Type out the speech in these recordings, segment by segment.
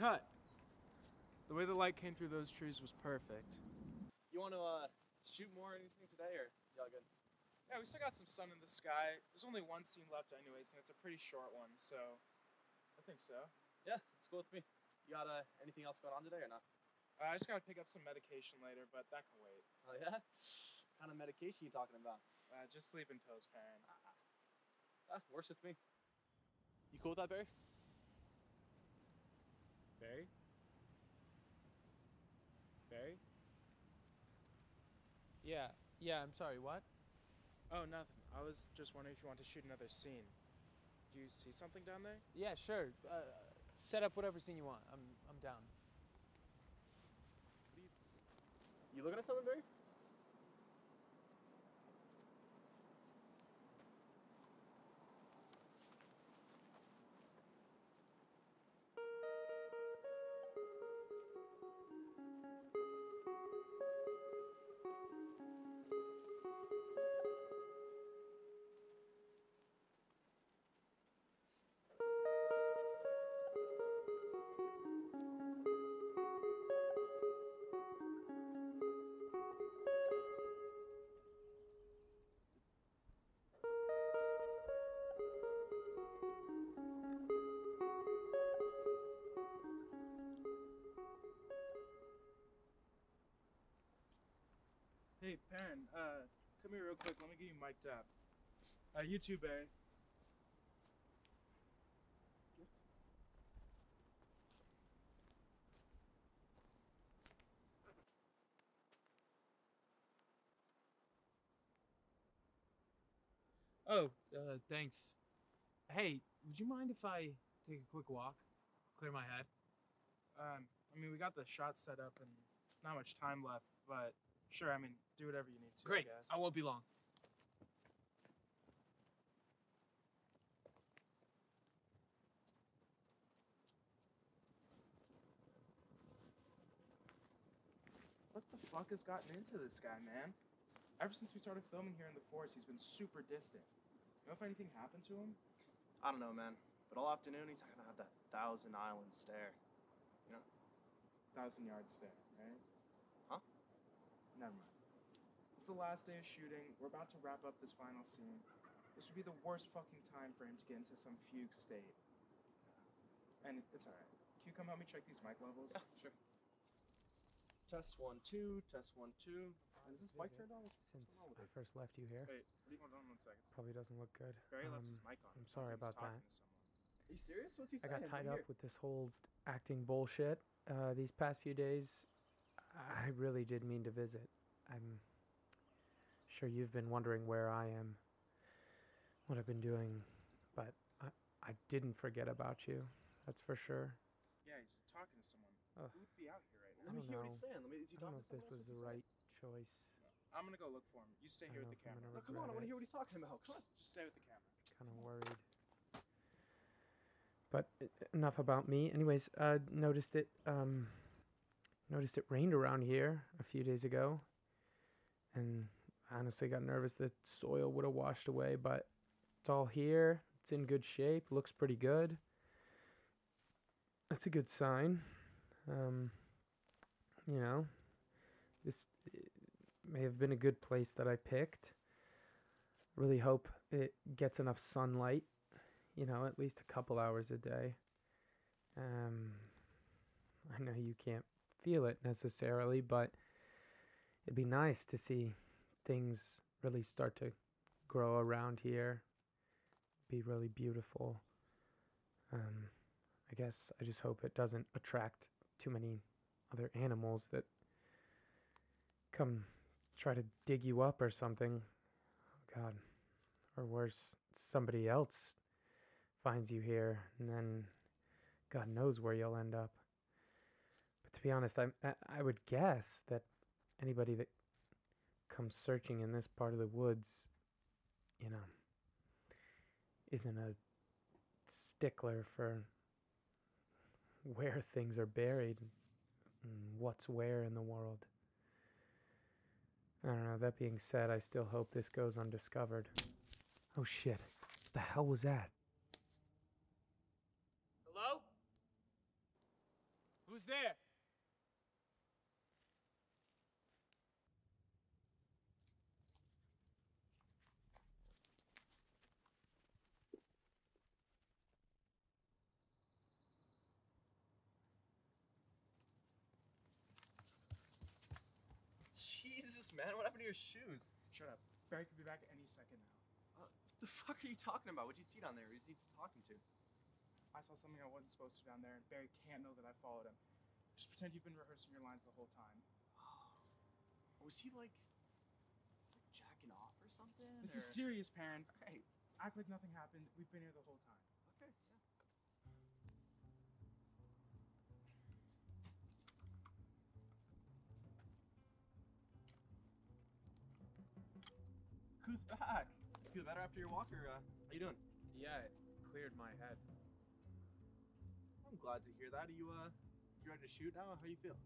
cut. The way the light came through those trees was perfect. You want to uh, shoot more or anything today, or y'all good? Yeah, we still got some sun in the sky. There's only one scene left, anyways, and it's a pretty short one, so I think so. Yeah, it's cool with me. You got uh, anything else going on today or not? Uh, I just gotta pick up some medication later, but that can wait. Oh yeah? What kind of medication you talking about? Uh, just sleeping pills, Perrin. Ah, works with me. You cool with that, Barry? Barry? Barry? Yeah, yeah, I'm sorry, what? Oh, nothing. I was just wondering if you want to shoot another scene. Do you see something down there? Yeah, sure. Uh, set up whatever scene you want. I'm, I'm down. You looking at something, Barry? Hey, Perrin, uh, come here real quick. Let me get you mic'd up. Uh, you too, Barry. Oh, uh, thanks. Hey, would you mind if I take a quick walk? Clear my head? Um, I mean, we got the shot set up and not much time left, but sure, I mean, do whatever you need to. Great. I, guess. I won't be long. What the fuck has gotten into this guy, man? Ever since we started filming here in the forest, he's been super distant. You know if anything happened to him? I don't know, man. But all afternoon, he's not gonna have that thousand island stare. You know? Thousand yard stare, right? Huh? Never mind. It's the last day of shooting. We're about to wrap up this final scene. This would be the worst fucking time for him to get into some fugue state. And it's alright. Can you come help me check these mic levels? Yeah, sure. Test one, two. Test one, two. And is this mic turned on? Since what's going on with I first left you here, Wait, what do you want on one second? probably doesn't look good. Barry left his Um, mic on. I'm It sorry like about that. Are you serious? What's he saying? I got tied me hear up with this whole acting bullshit uh, these past few days. I really did mean to visit. I'm sure you've been wondering where I am, what I've been doing, but I, I didn't forget about you. That's for sure. Yeah, he's talking to someone. Ugh. Who would be out here right now? I me don't hear what he's know. saying. Let me. Is he I don't talking know to if someone this else? was the What's he right choice. I'm gonna go look for him. You stay here with the know if I'm camera. gonna? No, come on. I want to hear what he's talking about. Come on. Just, just stay with the camera. kind of worried. But enough about me. Anyways, uh, noticed it. Um, noticed it rained around here a few days ago, and honestly got nervous that soil would have washed away. But it's all here. It's in good shape. Looks pretty good. That's a good sign. Um, you know, this may have been a good place that I picked really hope it gets enough sunlight, you know, at least a couple hours a day. Um, I know you can't feel it necessarily, but it'd be nice to see things really start to grow around here, be really beautiful. Um, I guess I just hope it doesn't attract too many other animals that come try to dig you up or something. Oh, God. Or worse, somebody else finds you here, and then God knows where you'll end up. To be honest, I, I I would guess that anybody that comes searching in this part of the woods, you know, isn't a stickler for where things are buried and what's where in the world. I don't know. That being said, I still hope this goes undiscovered. Oh shit. What the hell was that? Hello? Who's there? Jesus, man, what happened to your shoes? Shut up. Barry could be back any second now. Uh, the fuck are you talking about? What'd you see down there? Who's he talking to? I saw something I wasn't supposed to down there, and Barry can't know that I followed him. Just pretend you've been rehearsing your lines the whole time. Oh. Was he like, was he, like jacking off or something? This or- is serious, Perrin. Hey, Act like nothing happened. We've been here the whole time. Who's back? Feel better after your walk, or uh, how you doing? Yeah, it cleared my head. I'm glad to hear that. Are you uh, you ready to shoot now? How you feel?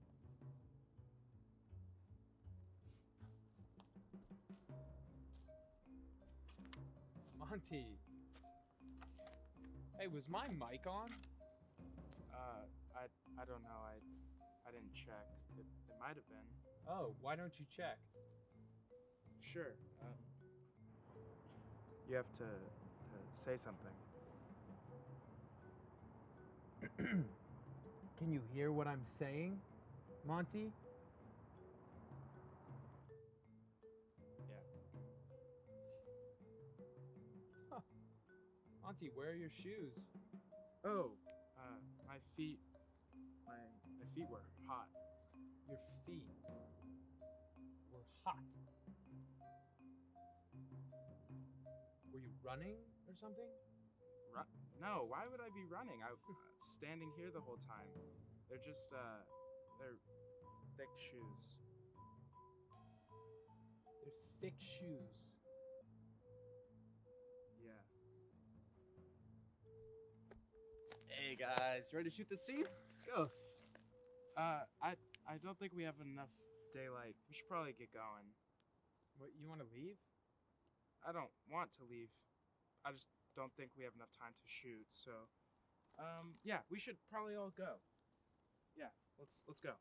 Monty. Hey, was my mic on? Uh, I I don't know. I I didn't check. It, it might have been. Oh, why don't you check? Sure. Um, you have to, to say something. Can you hear what I'm saying, Monty? Yeah. Monty, where are your shoes? Oh, uh, my feet. My my feet were hot. Your feet were hot. Running or something? Ru- no, why would I be running? I uh, standing here the whole time. They're just uh, they're thick shoes. They're thick shoes. Yeah. Hey guys, you ready to shoot the scene? Let's go. Uh, I I don't think we have enough daylight. We should probably get going. What, you want to leave? I don't want to leave. I just don't think we have enough time to shoot. So, um, yeah, we should probably all go. Yeah, let's let's go.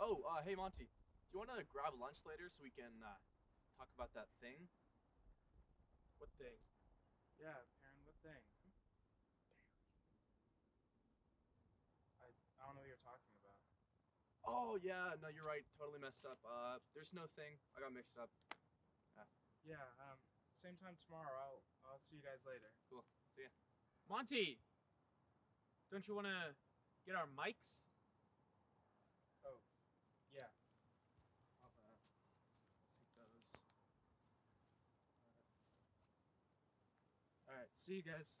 Oh, uh, hey Monty, do you want to grab lunch later so we can uh, talk about that thing? What thing? Yeah, Perrin, what thing? I I don't know what you're talking about. Oh yeah, no, you're right. Totally messed up. Uh, there's no thing. I got mixed up. Yeah, um, same time tomorrow. I'll I'll see you guys later. Cool. See ya. Monty! Don't you want to get our mics? Oh, yeah. I'll uh, take those. All right, see you guys.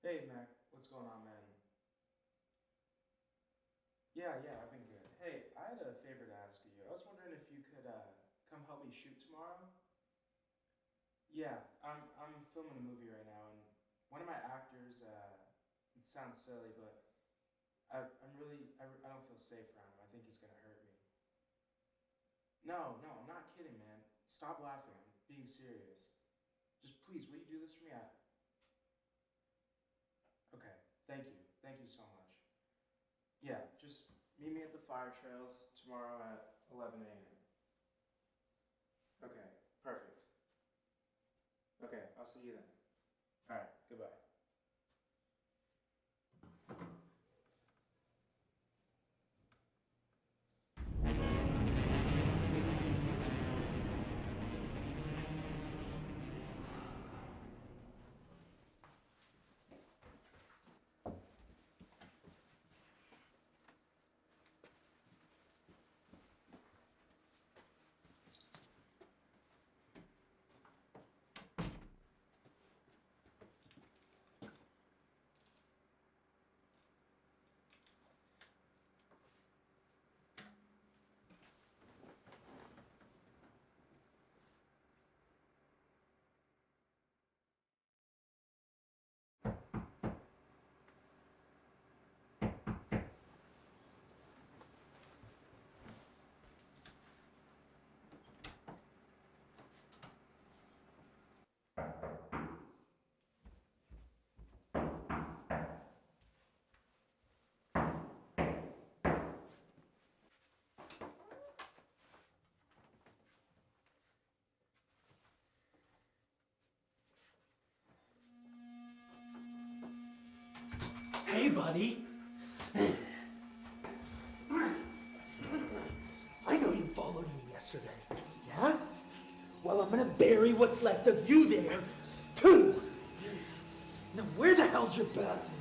Hey, Mac, what's going on, man? Yeah, yeah, I've been good. Hey, I had a favor to ask of you. I was wondering if you could uh, come help me shoot tomorrow. Yeah, I'm I'm filming a movie right now, and one of my actors. Uh, it sounds silly, but I I'm really I, I don't feel safe around him. I think he's gonna hurt me. No, no, I'm not kidding, man. Stop laughing. I'm being serious. Just please, will you do this for me? I, Okay, thank you. Thank you so much. Yeah, just meet me at the fire trails tomorrow at 11 a.m. Okay, perfect. Okay, I'll see you then. All right, goodbye. Hey, buddy. I know you followed me yesterday. Yeah? Well, I'm gonna bury what's left of you there, too. Now, where the hell's your bathroom?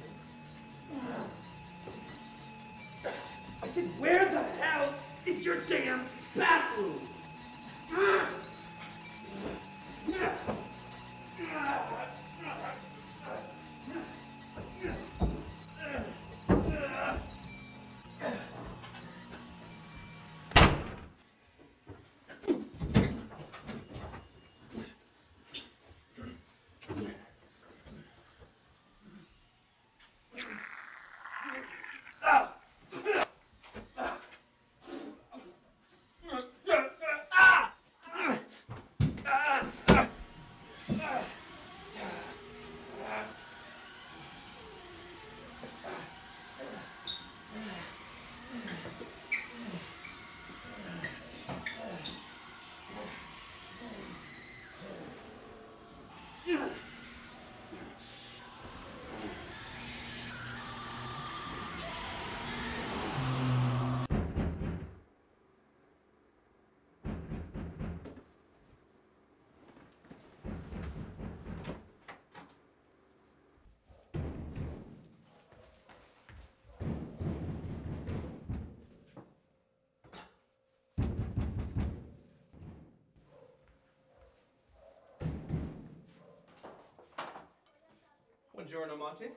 Buongiorno, Monty.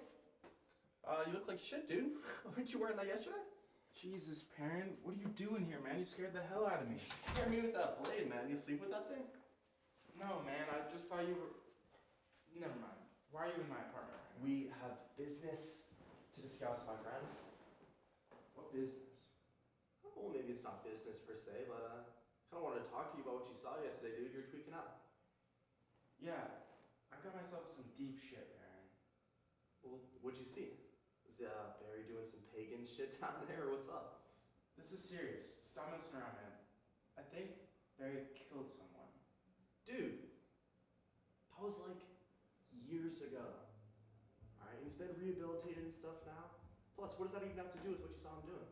Uh, you look like shit, dude. Weren't you wearing that yesterday? Jesus, Perrin, what are you doing here, man? You scared the hell out of me. Scare me with that blade, man. You sleep with that thing? No, man, I just thought you were. Never mind. Why are you in my apartment right now? We have business to discuss, my friend. What business? Well, maybe it's not business per se, but uh, kind of wanted to talk to you about what you saw yesterday, dude. You're tweaking out. Yeah, I got myself some deep shit, what'd you see? Is uh, Barry doing some pagan shit down there, or what's up? This is serious. Stop messing around, man. I think Barry killed someone. Dude, that was like years ago. Alright, he's been rehabilitated and stuff now. Plus, what does that even have to do with what you saw him doing?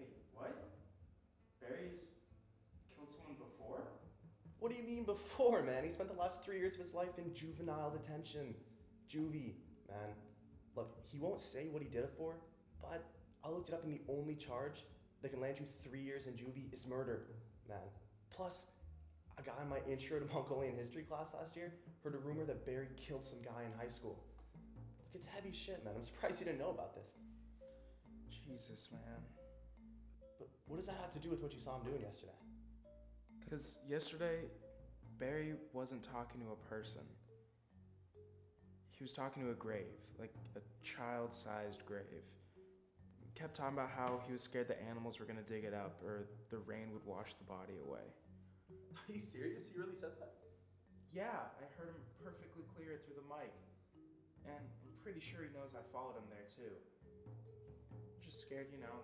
Wait, what? Barry's killed someone before? What do you mean before, man? He spent the last three years of his life in juvenile detention. Juvie, man. Look, he won't say what he did it for, but I looked it up and the only charge that can land you three years in juvie is murder, man. Plus, a guy in my intro to Mongolian history class last year heard a rumor that Barry killed some guy in high school. Look, it's heavy shit, man. I'm surprised you didn't know about this. Jesus, man. But what does that have to do with what you saw him doing yesterday? Because yesterday, Barry wasn't talking to a person. He was talking to a grave, like a child sized grave. Kept talking about how he was scared the animals were gonna dig it up or the rain would wash the body away. Are you serious? He really said that? Yeah, I heard him perfectly clear through the mic. And I'm pretty sure he knows I followed him there too. Just scared, you know,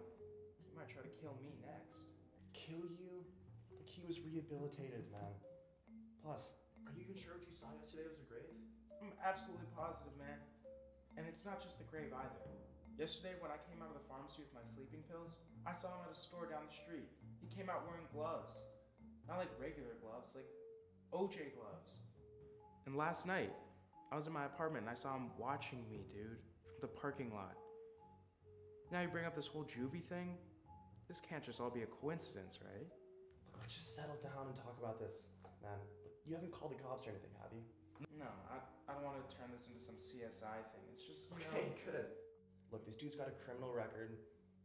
he might try to kill me next. Kill you? Like he was rehabilitated, man. Plus, are you even sure what you saw yesterday was a grave? I'm absolutely positive, man. And it's not just the grave either. Yesterday, when I came out of the pharmacy with my sleeping pills, I saw him at a store down the street. He came out wearing gloves. Not like regular gloves, like OJ gloves. And last night, I was in my apartment and I saw him watching me, dude, from the parking lot. Now you bring up this whole juvie thing? This can't just all be a coincidence, right? Look, let's just settle down and talk about this, man. You haven't called the cops or anything, have you? No, I, I don't want to turn this into some CSI thing. It's just, you know. Okay, good. Look, this dude's got a criminal record.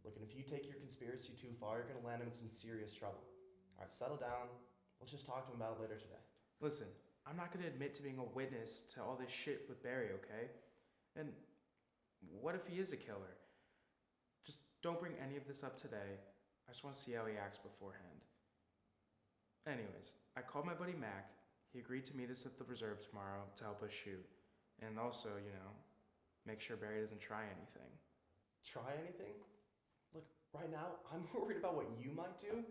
Look, and if you take your conspiracy too far, you're gonna land him in some serious trouble. All right, settle down. Let's just talk to him about it later today. Listen, I'm not gonna admit to being a witness to all this shit with Barry, okay? And what if he is a killer? Just don't bring any of this up today. I just wanna see how he acts beforehand. Anyways, I called my buddy Mac. He agreed to meet us at the reserve tomorrow to help us shoot. And also, you know, make sure Barry doesn't try anything. Try anything? Look, right now, I'm more worried about what you might do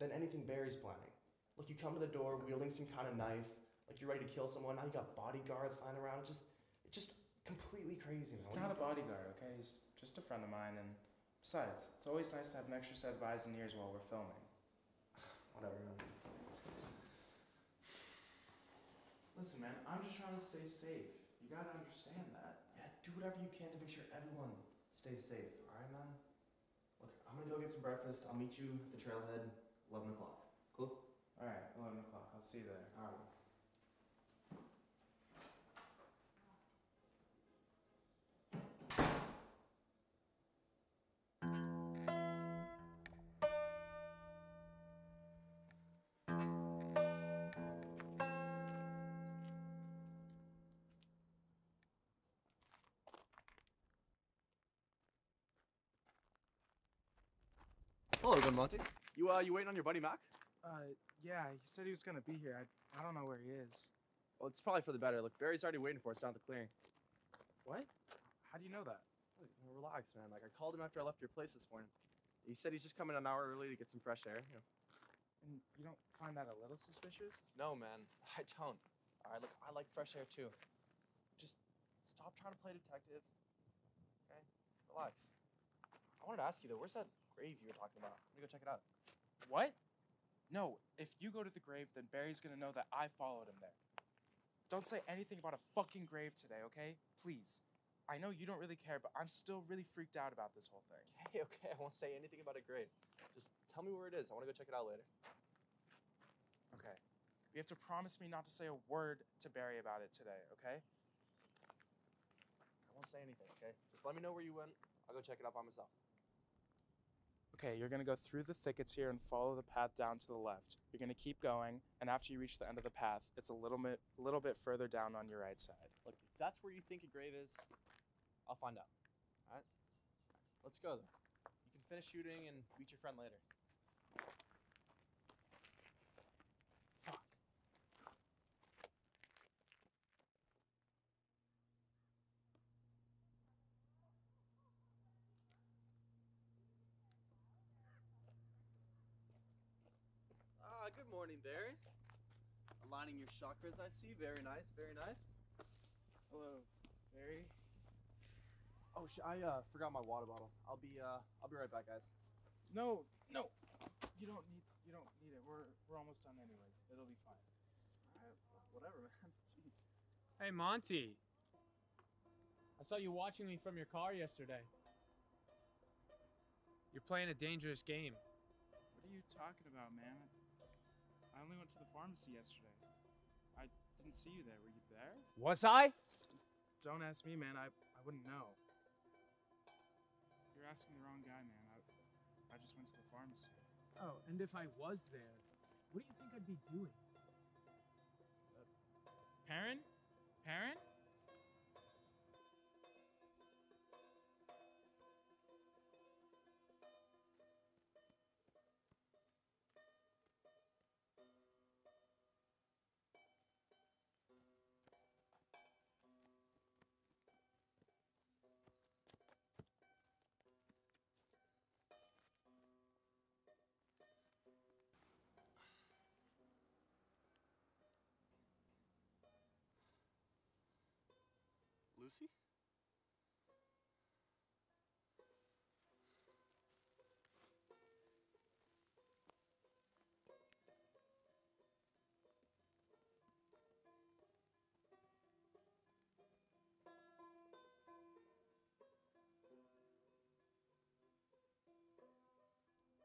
than anything Barry's planning. Look, you come to the door wielding some kind of knife, like you're ready to kill someone. Now you got bodyguards lying around. It's just, it's just completely crazy, man. He's not a bodyguard, okay? He's just a friend of mine. And besides, it's always nice to have an extra set of eyes and ears while we're filming. Whatever, man. Listen, man, I'm just trying to stay safe. You gotta understand that. Yeah, do whatever you can to make sure everyone stays safe. All right, man. Look, I'm gonna go get some breakfast. I'll meet you at the trailhead, eleven o'clock. Cool. All right, 11 o'clock. I'll see you there. All Hello, good Monty. You uh, you waiting on your buddy Mac? Uh, yeah, he said he was gonna be here. I, I don't know where he is. Well, it's probably for the better. Look, Barry's already waiting for us down at the clearing. What? How do you know that? Look, relax, man. Like I called him after I left your place this morning. He said he's just coming an hour early to get some fresh air. You know. And you don't find that a little suspicious? No, man, I don't. All right, look, I like fresh air too. Just stop trying to play detective. Okay, relax. I wanted to ask you though, where's that grave you were talking about? Let me go check it out. What? No, if you go to the grave, then Barry's gonna know that I followed him there. Don't say anything about a fucking grave today, okay? Please. I know you don't really care, but I'm still really freaked out about this whole thing. Okay, okay, I won't say anything about a grave. Just tell me where it is. I want to go check it out later. Okay. You have to promise me not to say a word to Barry about it today, okay? I won't say anything. Okay, just let me know where you went. I'll go check it out by myself. Okay, you're gonna go through the thickets here and follow the path down to the left. You're gonna keep going, and after you reach the end of the path, it's a little bit, little bit further down on your right side. Look, if that's where you think a grave is, I'll find out. Alright? Let's go though. You can finish shooting and meet your friend later. Fuck. Ah, good morning, Barry. Aligning your chakras, I see. Very nice, very nice. Hello, Barry. Oh, sh- I uh, forgot my water bottle. I'll be uh, I'll be right back, guys. No, no, you don't need, you don't need it. We're, we're almost done anyways. It'll be fine. Alright, whatever, man. Jeez. Hey, Monty. I saw you watching me from your car yesterday. You're playing a dangerous game. What are you talking about, man? I only went to the pharmacy yesterday. I didn't see you there. Were you there? Was I? Don't ask me, man. I, I wouldn't know. You're asking the wrong guy, man. I, I just went to the pharmacy. Oh, and if I was there, what do you think I'd be doing? Uh, Perrin? Perrin? Lucy?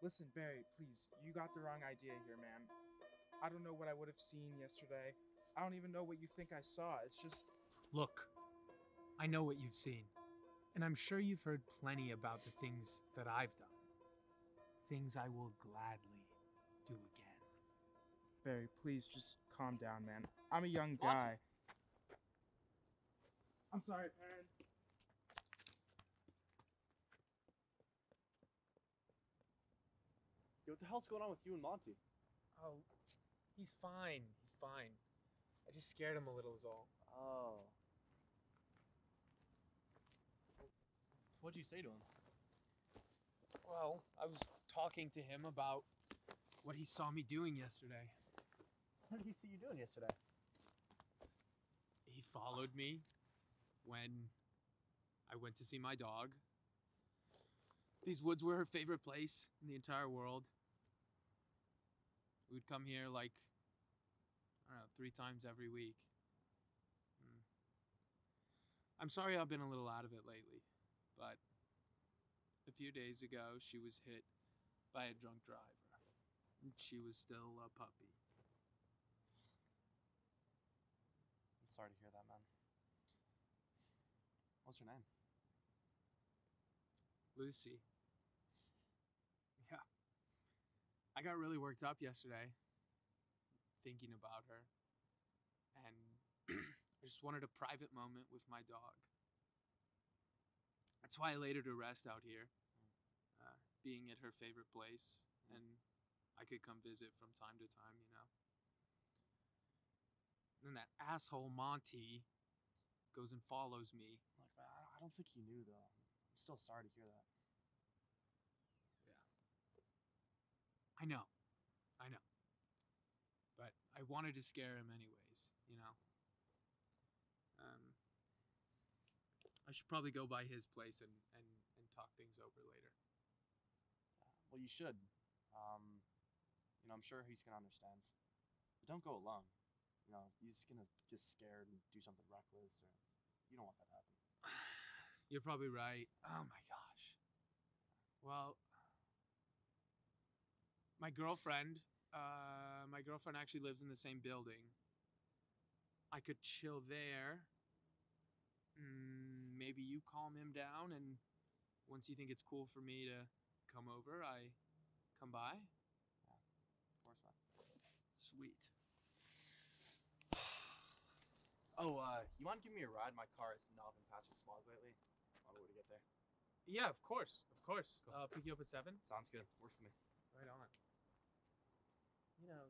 Listen, Barry, please, you got the wrong idea here, man. I don't know what I would have seen yesterday. I don't even know what you think I saw. It's just. Look, I know what you've seen, and I'm sure you've heard plenty about the things that I've done. Things I will gladly do again. Barry, please just calm down, man. I'm a young What? guy. I'm sorry, Perrin. Yo, what the hell's going on with you and Monty? Oh, he's fine. He's fine. I just scared him a little, is all. Oh. What'd you say to him? Well, I was talking to him about what he saw me doing yesterday. What did he see you doing yesterday? He followed me when I went to see my dog. These woods were her favorite place in the entire world. We would come here like, I don't know, three times every week. Hmm. I'm sorry I've been a little out of it lately, but a few days ago she was hit by a drunk driver. and She was still a puppy. I'm sorry to hear that, man. What's her name? Lucy. Yeah. I got really worked up yesterday thinking about her. And I just wanted a private moment with my dog. That's why I laid her to rest out here, uh, being at her favorite place. And I could come visit from time to time, you know. And then that asshole Monty goes and follows me Look, man, I I don't think he knew though. I'm still sorry to hear that. Yeah. I know. I know. But I wanted to scare him anyways, you know? Um, I should probably go by his place and, and, and talk things over later. Well, you should. Um, you know, I'm sure he's gonna understand. But don't go alone. You know, he's gonna get scared and do something reckless, or you don't want that to happen. You're probably right. Oh my gosh. Well, my girlfriend, uh, my girlfriend actually lives in the same building. I could chill there. Mm, maybe you calm him down, and once you think it's cool for me to come over, I come by. Yeah, Of course, man. Sweet. Oh, uh, you want to give me a ride? My car has not been passing smog lately. I don't know where to get there. Yeah, of course, of course. Cool. Uh, pick you up at seven. Sounds good. Works for me. Right on. You know,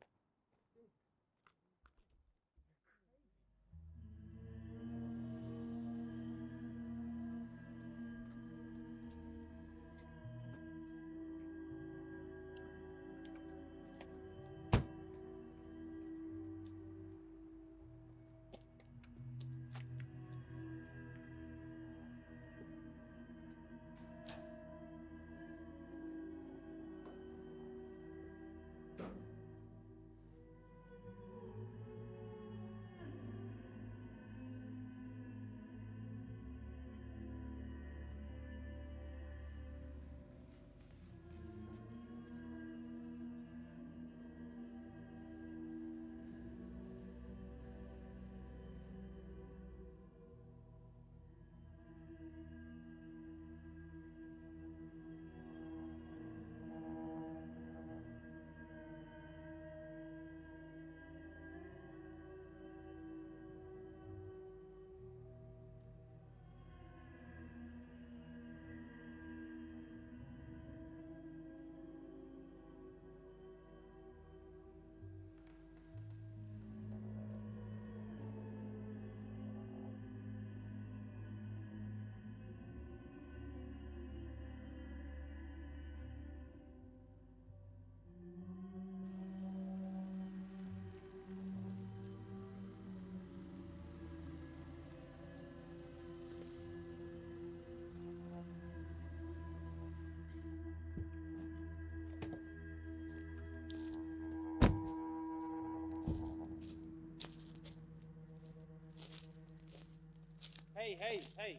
Hey, hey, hey!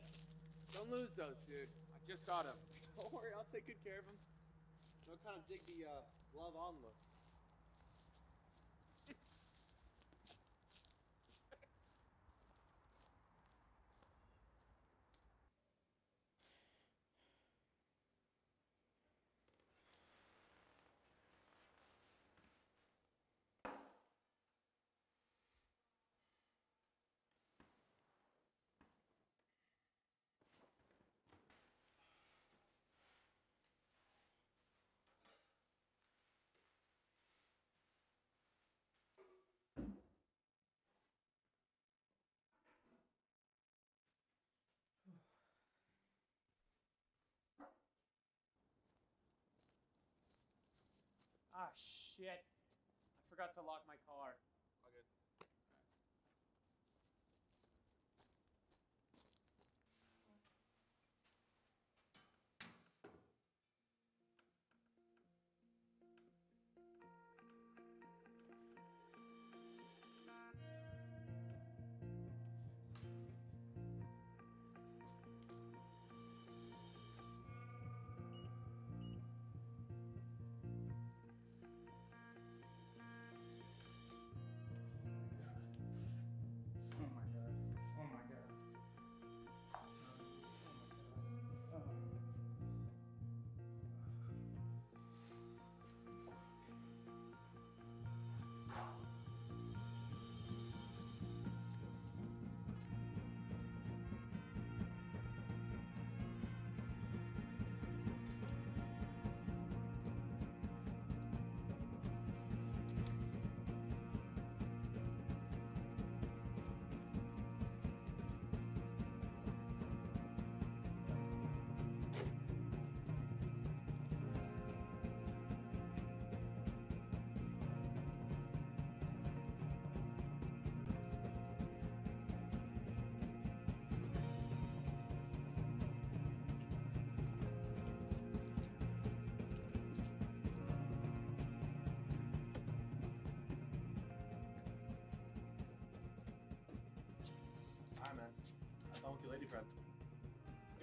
Don't lose those, dude. I just got them. Don't worry, I'll take good care of them. Don't kind of dig the uh, glove on look. Ah, shit. I forgot to lock my car.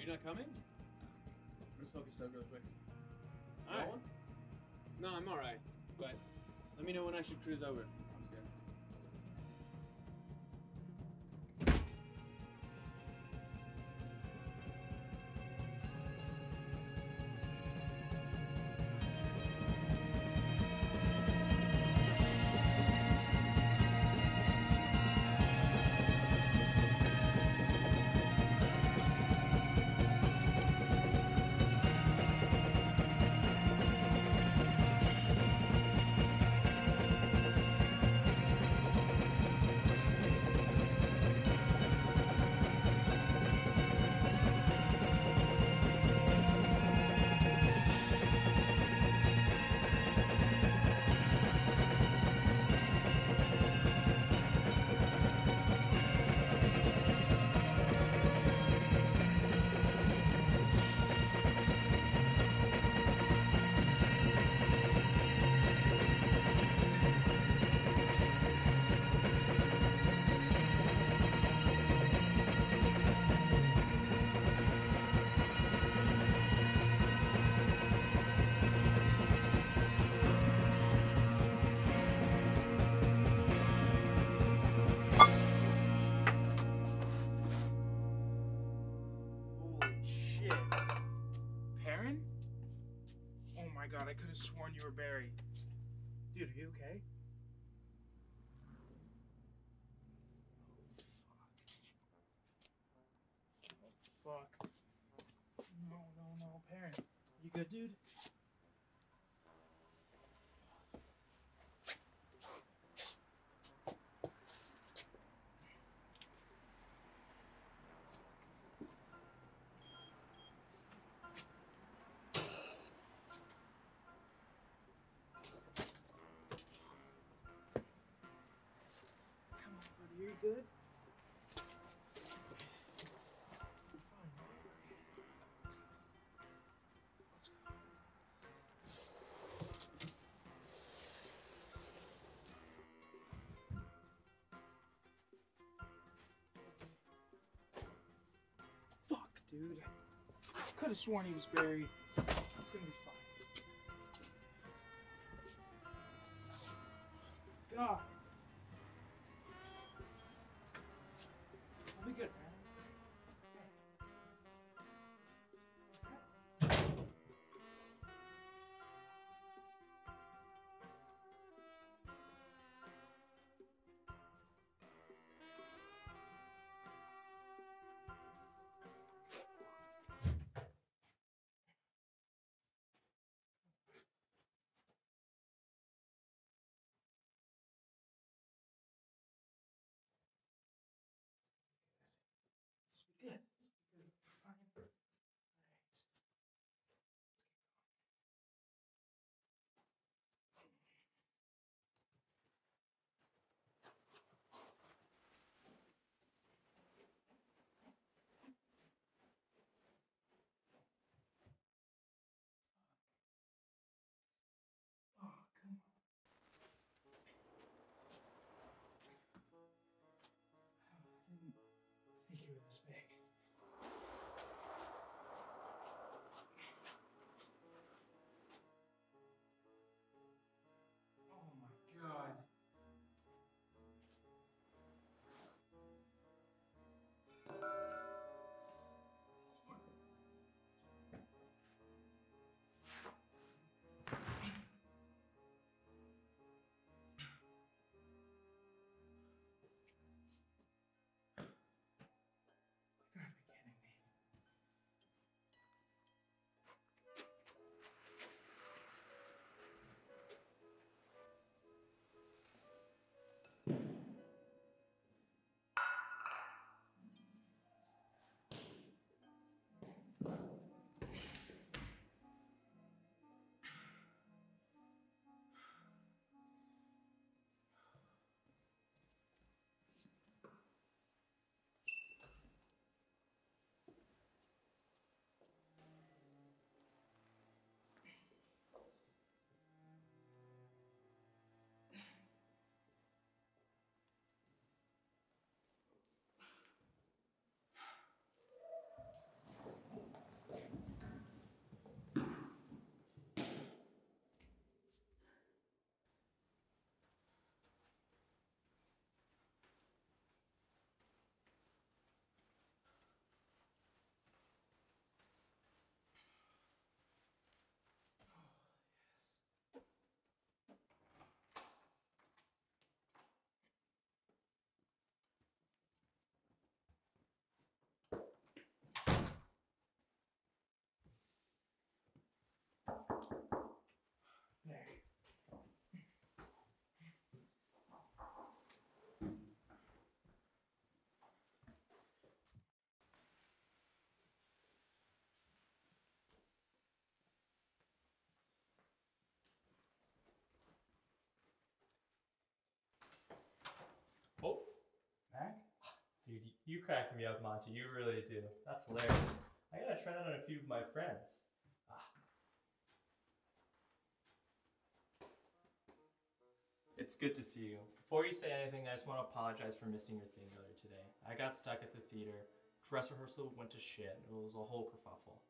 You not coming? I'm gonna smoke a stoke real quick. Alright. No, I'm alright. But let me know when I should cruise over. Fuck. No, no, no, Perrin. You good, dude? Dude. I Could have sworn he was buried. It's gonna be fine. God. You- crack me up, Monty. You really do. That's hilarious. I gotta try that on a few of my friends. Ah. It's good to see you. Before you say anything, I just want to apologize for missing your thing earlier today. I got stuck at the theater. Dress rehearsal went to shit. It was a whole kerfuffle.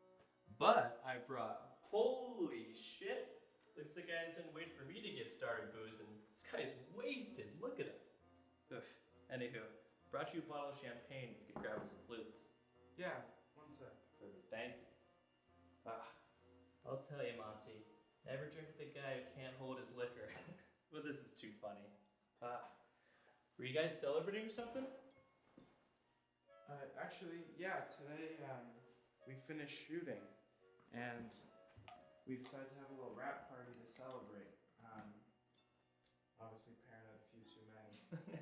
But I brought. Holy shit! Looks like guys didn't wait for me to get started boozing. This guy's wasted. Look at him. Oof. Anywho, brought you a bottle of champagne. You could grab some flutes. Yeah, one sec. Perfect. Thank you. Ah, I'll tell you, Monty. Never drink with a guy who can't hold his liquor. but this is too funny. Ah, were you guys celebrating or something? Uh, actually, yeah, today um, we finished shooting, and we decided to have a little wrap party to celebrate. Um, obviously, had a few too many.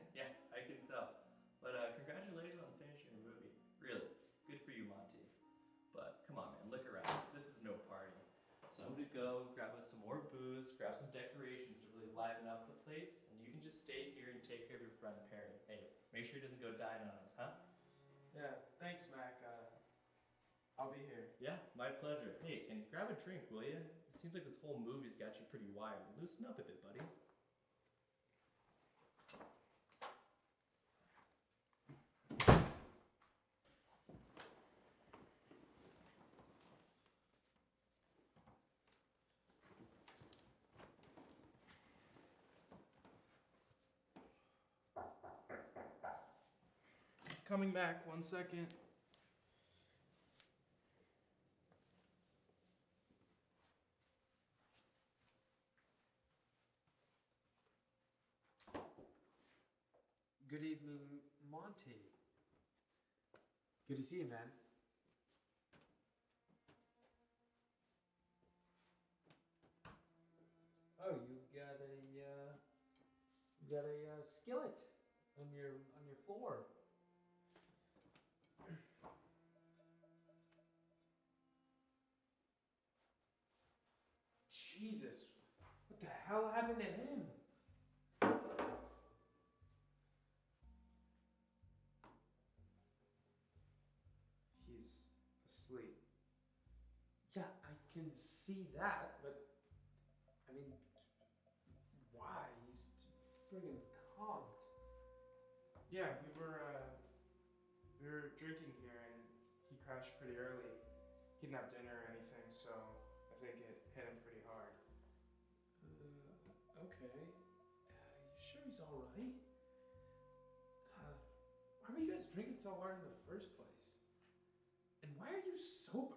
go grab us some more booze, grab some decorations to really liven up the place, and you can just stay here and take care of your friend Perry. Hey, make sure he doesn't go dying on us, huh? Yeah, thanks, Mac. Uh, I'll be here. Yeah, my pleasure. Hey, and grab a drink, will you? It seems like this whole movie's got you pretty wired. Loosen up a bit, buddy. Coming back, one second. Good evening, Monty. Good to see you, man. Oh, you got a uh, you got a uh, skillet on your on your floor. Hell happened to him? He's asleep. Yeah, I can see that, but I mean, why? He's friggin' conked. Yeah, we were uh, we were drinking here, and he crashed pretty early. He didn't have dinner or anything, so I think it hit him pretty okay. Uh, you sure he's all right? Uh, why were you guys drinking so hard in the first place? And why are you sober?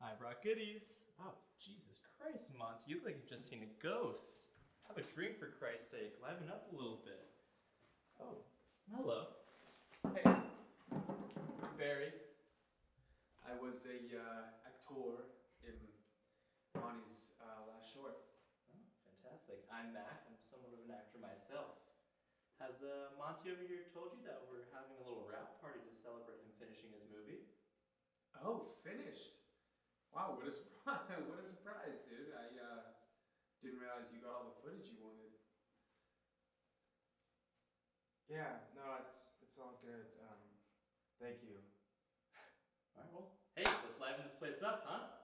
I brought goodies. Oh, Jesus Christ, Monty, you look like you've just seen a ghost. Have a drink for Christ's sake. Liven up a little bit. Oh, hello. Hey, Barry. I was a uh, actor in Monty's uh, last short. Oh, fantastic. I'm Mac. I'm somewhat of an actor myself. Has uh, Monty over here told you that we're having a little wrap party to celebrate him finishing his movie? Oh, finished. Wow, what a surprise! what a surprise, dude. I uh, didn't realize you got all the footage you wanted. Yeah, no, it's it's all good. Um, thank you. All right, well, hey, let's liven this place up, huh?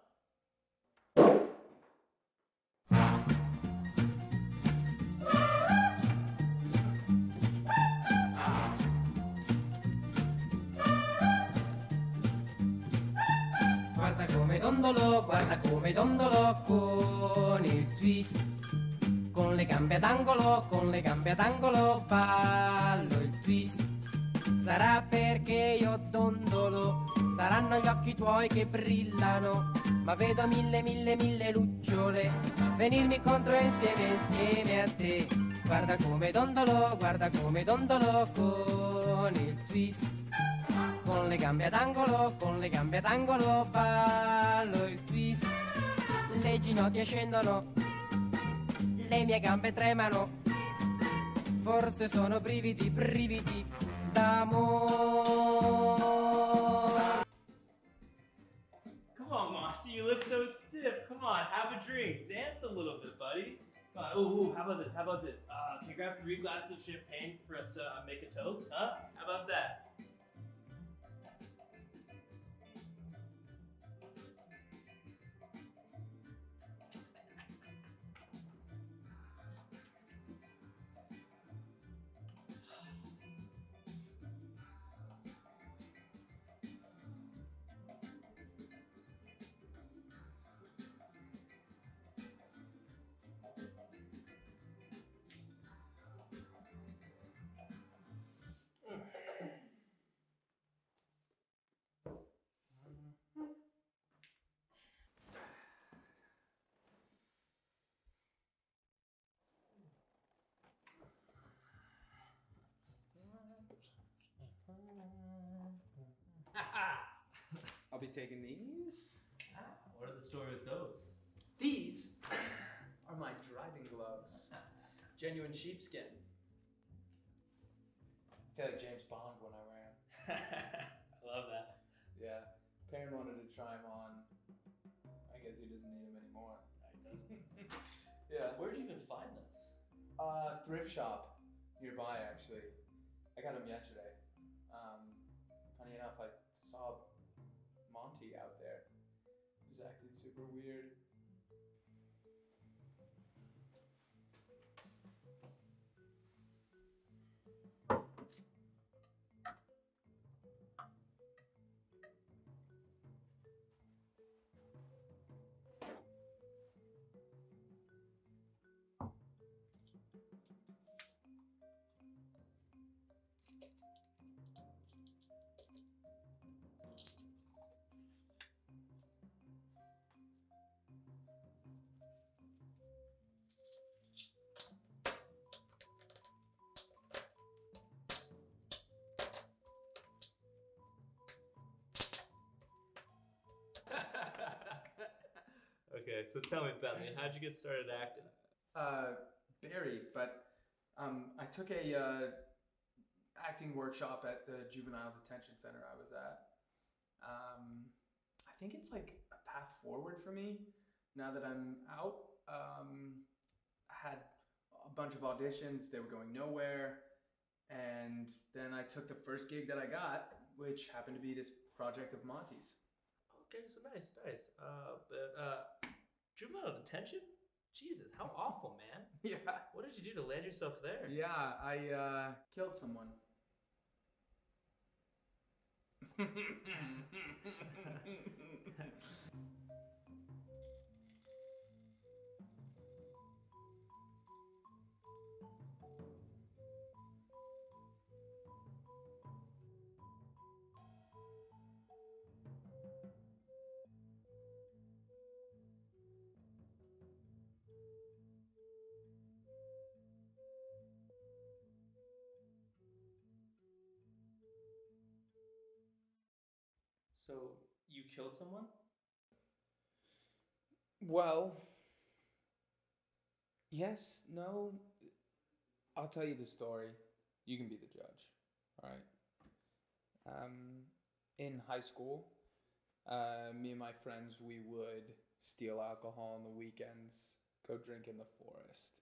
Guarda come dondolo, guarda come dondolo con il twist. Con le gambe ad angolo, con le gambe ad angolo ballo il twist. Sarà perché io dondolo, saranno gli occhi tuoi che brillano, ma vedo mille mille mille lucciole venirmi contro insieme insieme a te. Guarda come dondolo, guarda come dondolo con il twist. Con le gambe ad angolo, con le gambe ad angolo ballo il twist. Le ginocchia scendono, le mie gambe tremano. Forse sono brividi, brividi d'amore. Come on, Monty, you look so stiff. Come on, have a drink. Dance a little bit, buddy. Come on. Ooh, ooh, how about this? How about this? Uh, can you grab three glasses of champagne for us to uh, make a toast? Huh? How about that? I'll be taking these. Ah, what are the story with those? These are my driving gloves. Genuine sheepskin. I feel like James Bond when I wear them. I love that. Yeah. Perrin wanted to try them on. I guess he doesn't need them anymore. yeah. Where'd you even find those? Uh, thrift shop nearby, actually. I got them yesterday. Enough, I saw Monty out there. He was acting super weird. So tell me, Bentley, how'd you get started acting? Uh, Barry, but um, I took a uh, acting workshop at the juvenile detention center I was at. Um, I think it's like a path forward for me now that I'm out. Um, I had a bunch of auditions; they were going nowhere, and then I took the first gig that I got, which happened to be this project of Monty's. Okay, so nice, nice. Uh, but uh, juvenile detention? Jesus, how awful, man. Yeah. What did you do to land yourself there? Yeah, I uh, killed someone. So you killed someone? Well, yes, no. I'll tell you the story. You can be the judge. All right. Um, in high school, uh, me and my friends, we would steal alcohol on the weekends, go drink in the forest.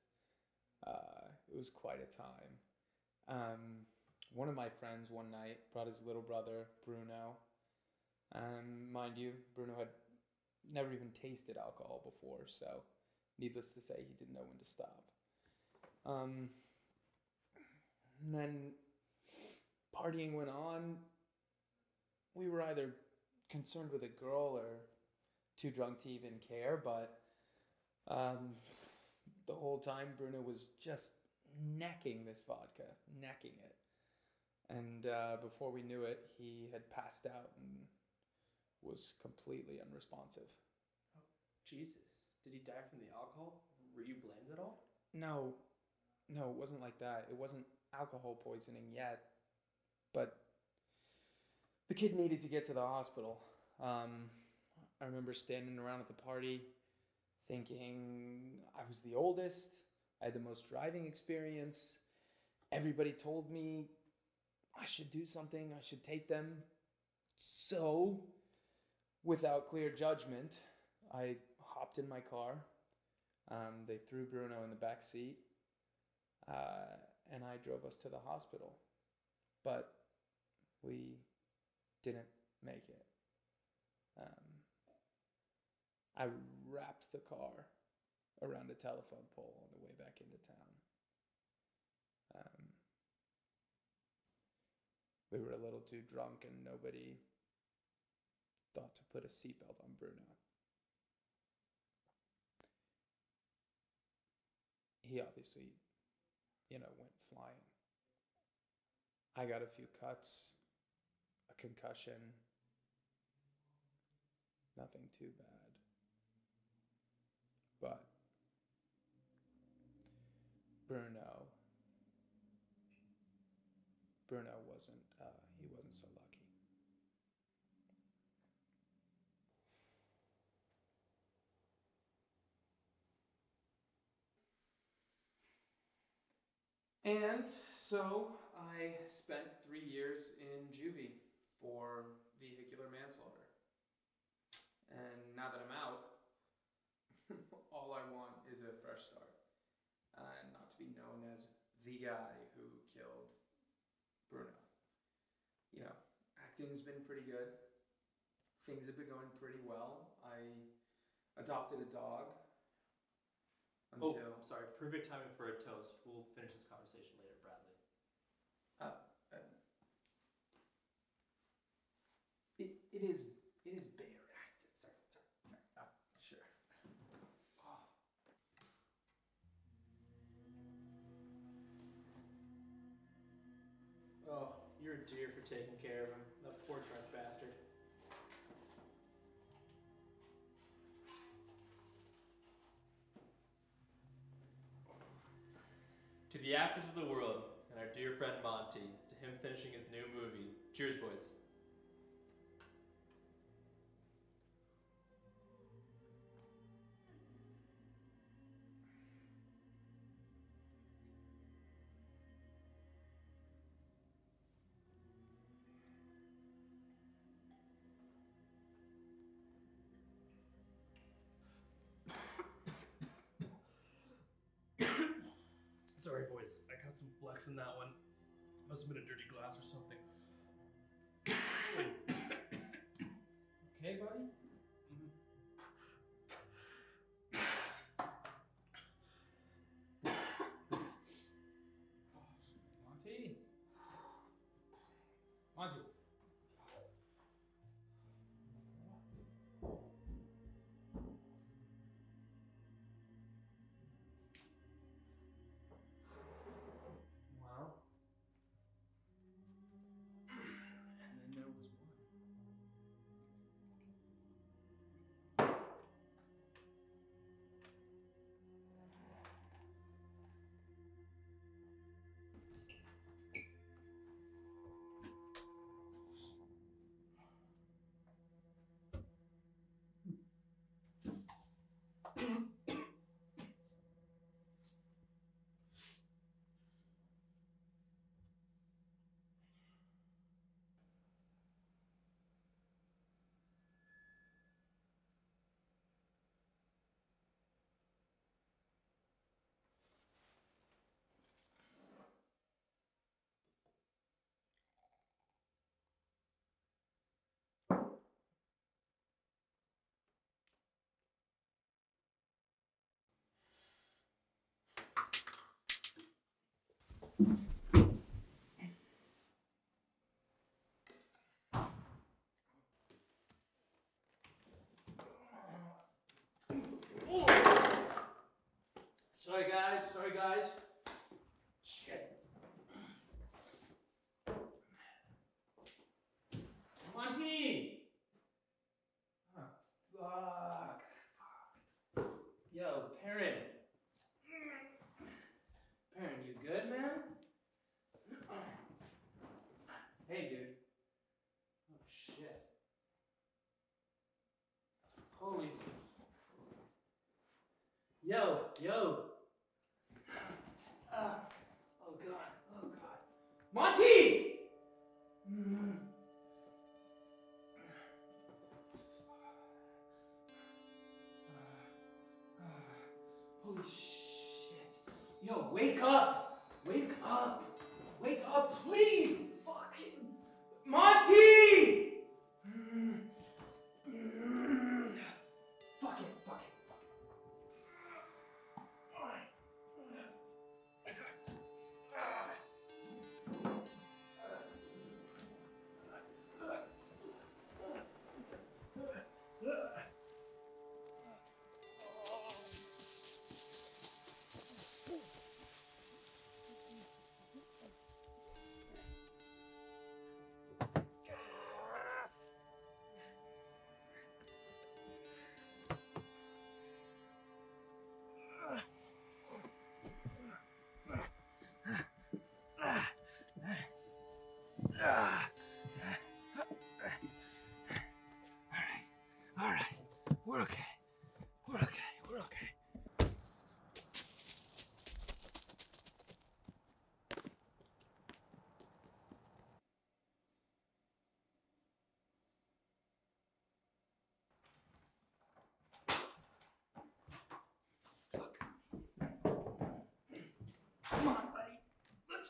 Uh, it was quite a time. Um, one of my friends one night brought his little brother, Bruno. Um, mind you, Bruno had never even tasted alcohol before, so needless to say, he didn't know when to stop. Um, and then partying went on. We were either concerned with a girl or too drunk to even care, but um, the whole time Bruno was just necking this vodka, necking it. And uh, before we knew it, he had passed out and was completely unresponsive. Jesus. Did he die from the alcohol? Were you blamed at all? No, no, it wasn't like that. It wasn't alcohol poisoning yet, but the kid needed to get to the hospital. Um, I remember standing around at the party thinking I was the oldest, I had the most driving experience. Everybody told me I should do something, I should take them. So, without clear judgment, I hopped in my car. Um, they threw Bruno in the back seat, uh, and I drove us to the hospital. But we didn't make it. Um, I wrapped the car around a telephone pole on the way back into town. Um, we were a little too drunk, and nobody thought to put a seatbelt on Bruno. He obviously, you know, went flying. I got a few cuts, a concussion, nothing too bad. But Bruno, Bruno wasn't, uh, he wasn't so lucky. And so I spent three years in juvie for vehicular manslaughter. And now that I'm out, all I want is a fresh start. And not to be known as the guy who killed Bruno. You know, acting's been pretty good. Things have been going pretty well. I adopted a dog. Oh, Until sorry. Perfect timing for a toast. We'll finish this conversation later, Bradley. Uh, uh, it, it is it is bare. Ah, Sorry, sorry, sorry. Uh, sure. Oh. Oh, you're a dear for taking care of him. That poor drunk bastard. To the actors of the world and our dear friend Monty, to him finishing his new movie. Cheers, boys. Sorry, boys. I got some flex in that one. Must have been a dirty glass or something. Okay, buddy. Sorry, guys. Sorry, guys. Shit. Monty! Oh, fuck. Yo, Perrin. Perrin, you good, man? Hey, dude. Oh, shit. Holy. Yo, yo. Ah, oh, God. Oh, God. Monty!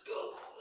Go.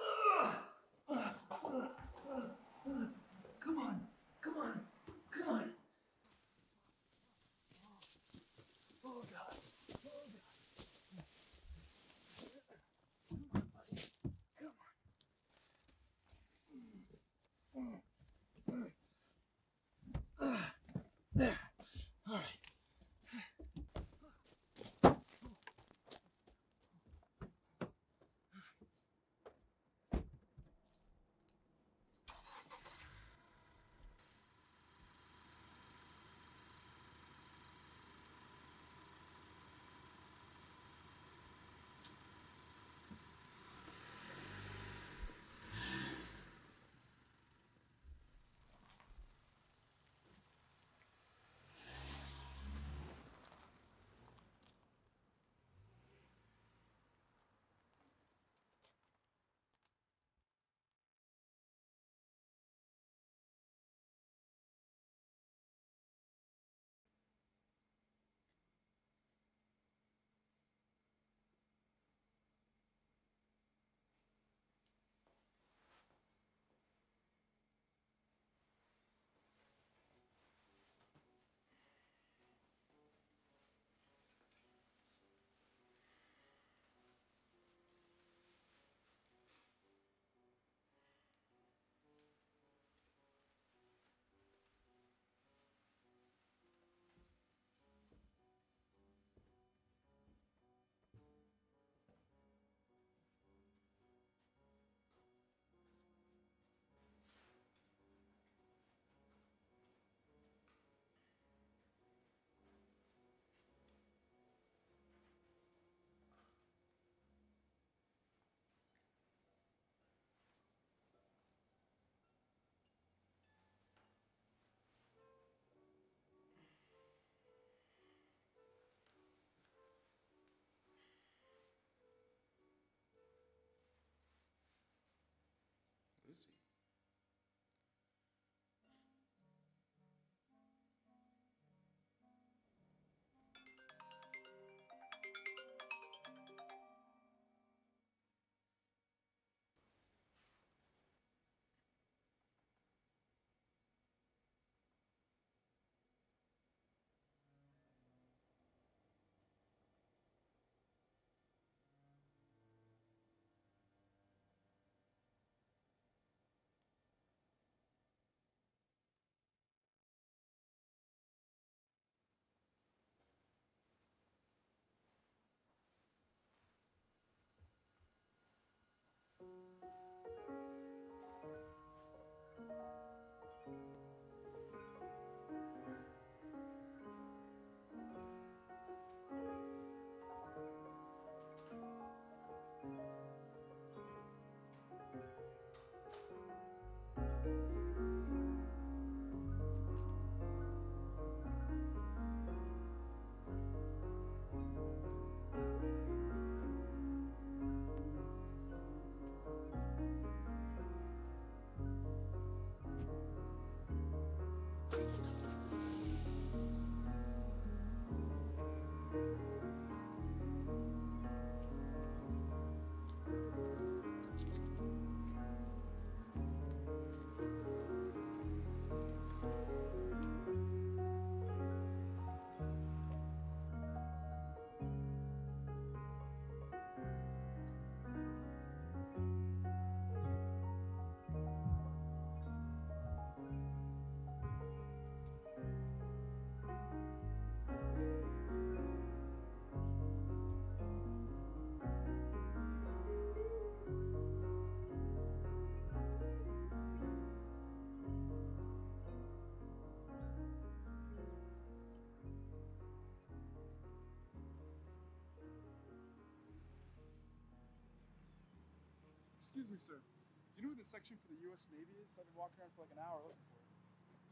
Excuse me, sir. Do you know where the section for the U.S. Navy is? I've been walking around for like an hour looking for it.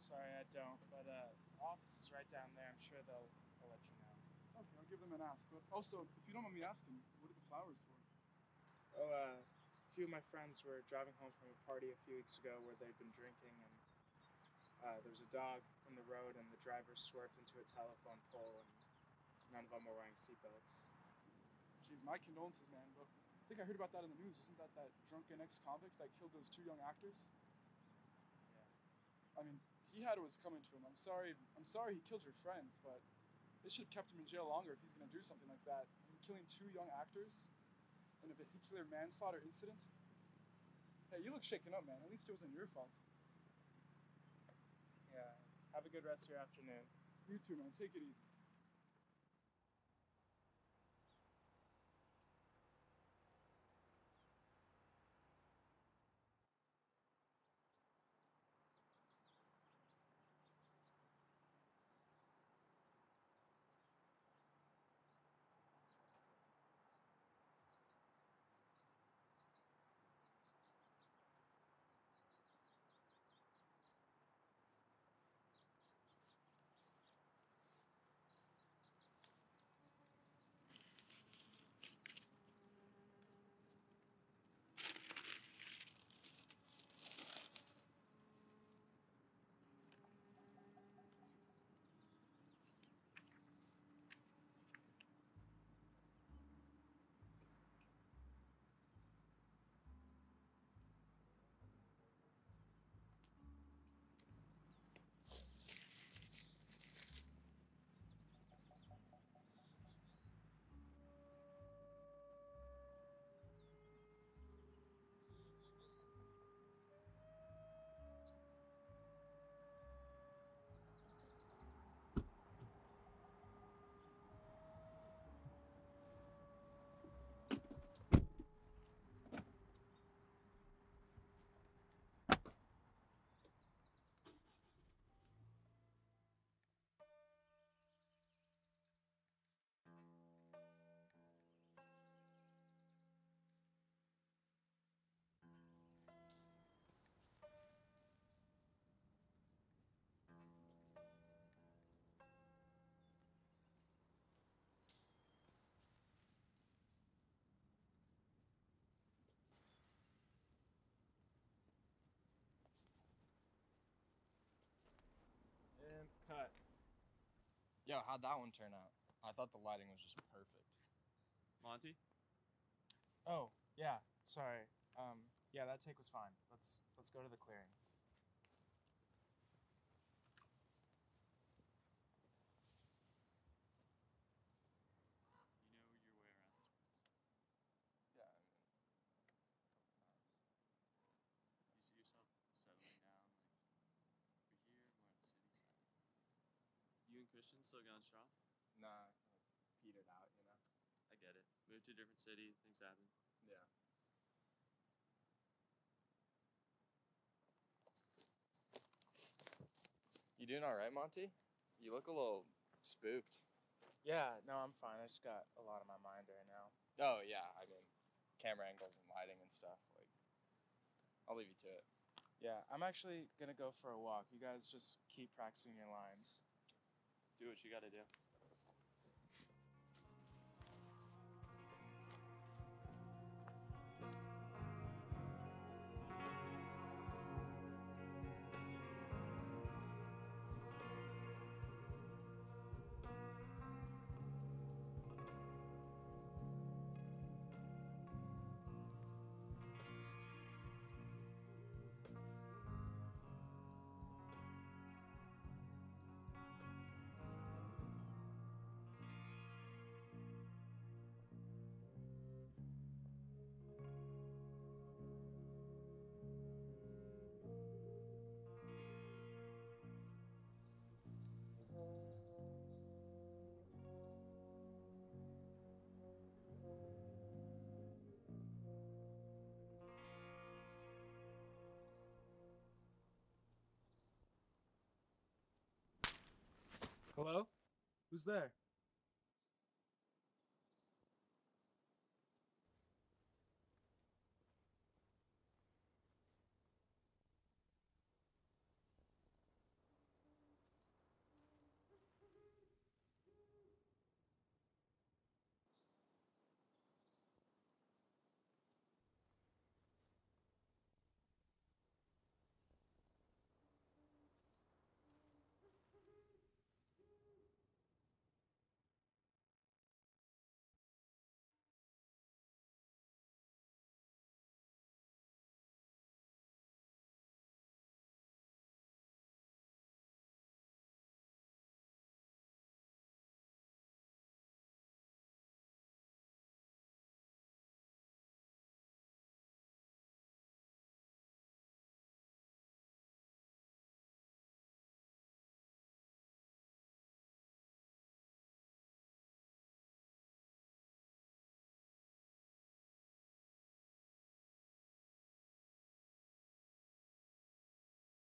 Sorry, I don't. But uh, office is right down there. I'm sure they'll, they'll let you know. Okay, I'll give them an ask. But also, if you don't mind me asking, what are the flowers for? Oh, uh, a few of my friends were driving home from a party a few weeks ago where they'd been drinking, and uh, there was a dog in the road, and the driver swerved into a telephone pole, and none of them were wearing seatbelts. Jeez, my condolences, man. But think I heard about that in the news. Wasn't that that drunken ex-convict that killed those two young actors? I mean, he had what was coming to him. I'm sorry. I'm sorry he killed your friends, but they should have kept him in jail longer if he's gonna do something like that. I mean, killing two young actors in a vehicular manslaughter incident. Hey, you look shaken up, man. At least it wasn't your fault. Yeah. Have a good rest of your afternoon. You too, man. Take it easy. Yo, how'd that one turn out? I thought the lighting was just perfect. Monty? Oh, yeah. Sorry. Um, yeah, that take was fine. Let's let's go to the clearing. You know your way around this place. Yeah, I mean, You see yourself settling down, like over here, more on the city side. You and Christian still going strong? nah, like, petered out, you know? I get it. Moved to a different city, things happen. Yeah. You doing all right, Monty? You look a little spooked. Yeah, no, I'm fine. I just got a lot on my mind right now. Oh yeah, I mean, camera angles and lighting and stuff. Like, I'll leave you to it. Yeah, I'm actually gonna go for a walk. You guys just keep practicing your lines. Do what you gotta do. Hello? Who's there?